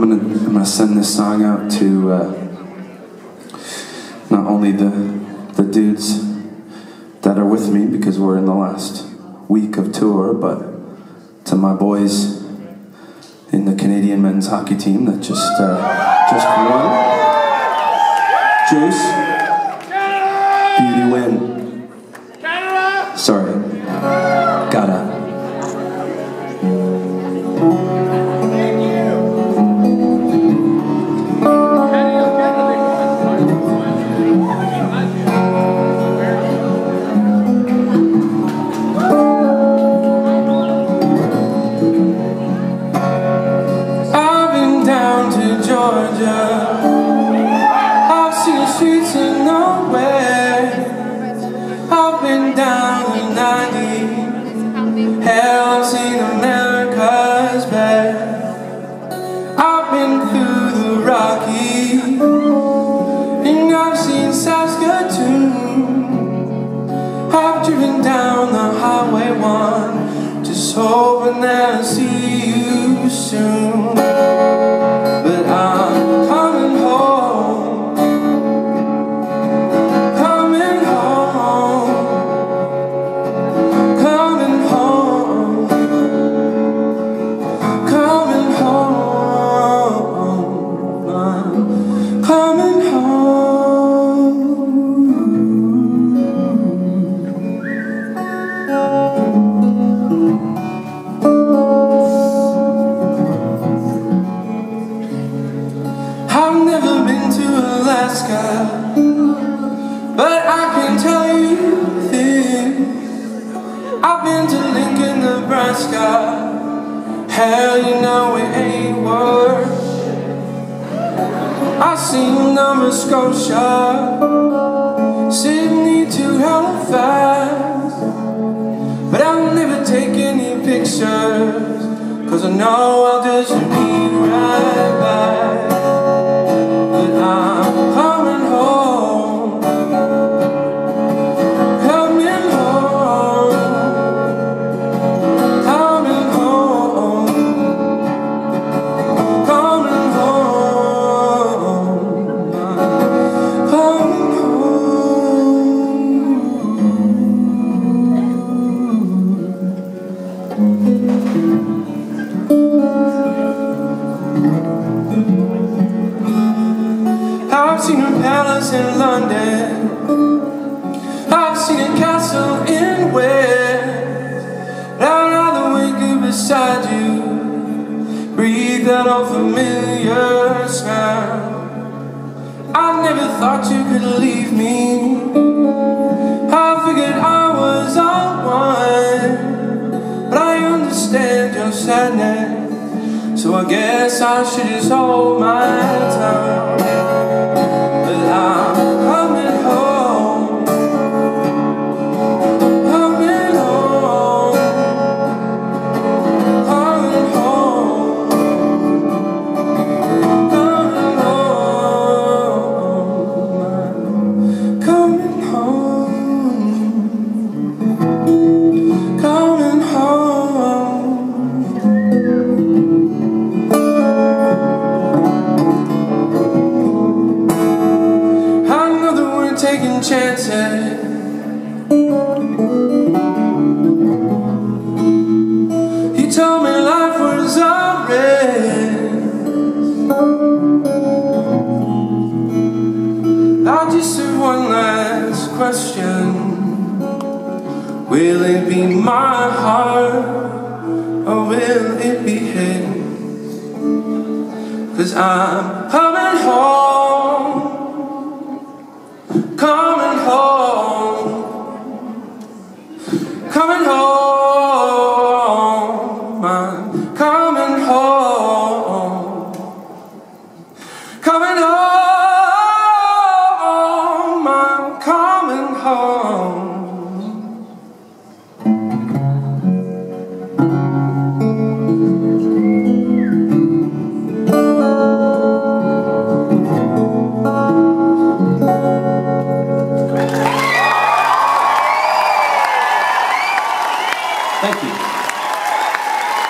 I'm gonna I'm gonna send this song out to uh, not only the the dudes that are with me because we're in the last week of tour, but to my boys in the Canadian men's hockey team that just uh, just won. Juice, beauty win. Sorry, soon. But I can tell you this. I've been to Lincoln, Nebraska. Hell, you know it ain't worth. I've seen Nova Scotia, Sydney to Halifax, but I'll never take any pictures. Cause I know I'll just be right back. Thought you could leave me. I figured I was all one, but I understand your sadness. So I guess I should just hold my tongue. But I'm question. Will it be my heart or will it be his? Cause I'm coming home, coming home,